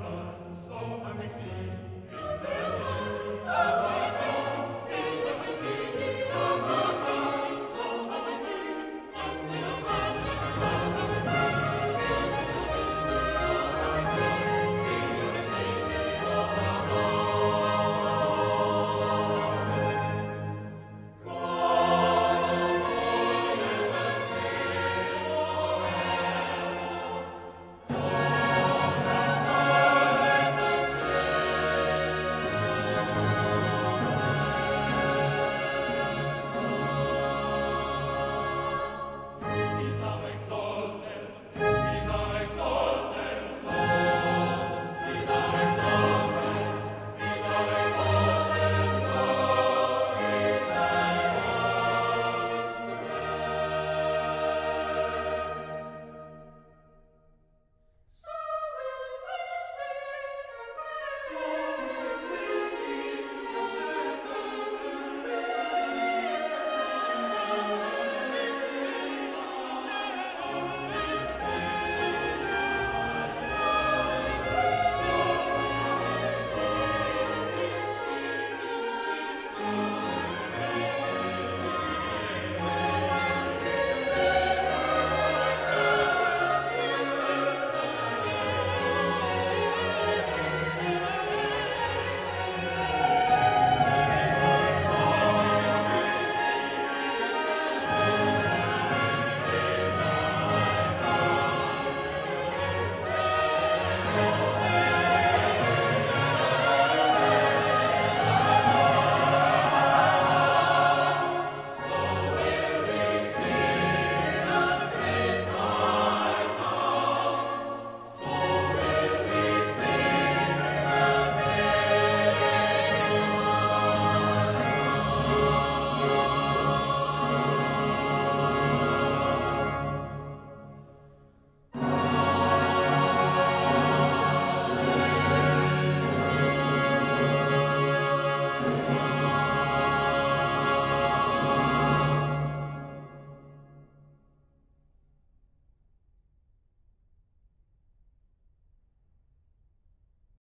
flood, so have we seen.